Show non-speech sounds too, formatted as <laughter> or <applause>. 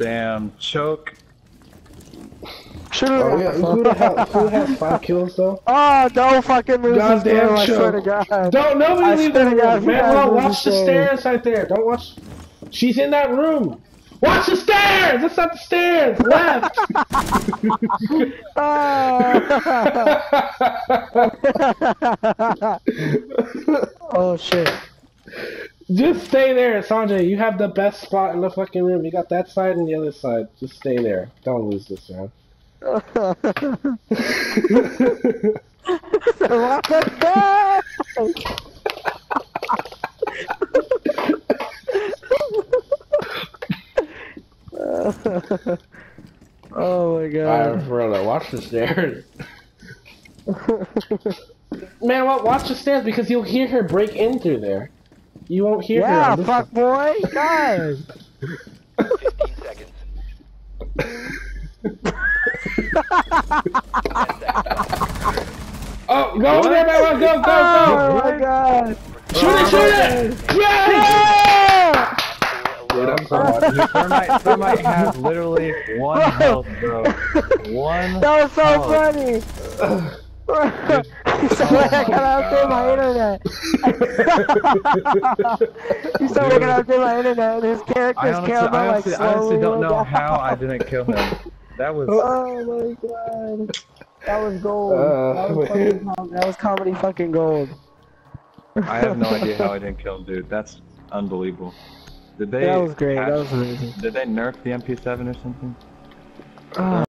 Um, choke. Shoot Oh yeah, who the hell, who has five kills though? <laughs> Oh, don't fucking lose this Goddamn game, I swear to choke. God. Don't nobody I leave swear the to God, room. you guys Manuel, watch the this game. stairs right there. Don't watch. She's in that room. Watch the stairs. It's not the stairs. Left. <laughs> <laughs> oh shit. Just stay there, Sanjay. You have the best spot in the fucking room. You got that side and the other side. Just stay there. Don't lose this round. What the fuck? oh my god. Alright, for real though, watch the stairs. <laughs> Man, what? Watch the stairs because you'll hear her break in through there. You won't hear. Yeah, on this fuck boy. God. 15 seconds. 10 seconds. <laughs> Oh, go over there, Manuel. Go, go, Oh my god. Shoot it, shoot it. Yes! Yeah! Thermite, Thermite has literally one health, bro. One. That was so health. funny. <laughs> he said, "Wait, I gotta update my internet." he said, "I gotta update my internet." And his I character's honestly, camera I like honestly, I honestly don't know down. how I didn't kill him. That was. <laughs> Oh my god, that was gold. Uh, that, was fucking, that was comedy fucking gold. I have no idea how I <laughs> didn't kill him, dude. That's unbelievable. Did they? That was great. patch- That was amazing. Did they nerf the MP7 or something? Oh,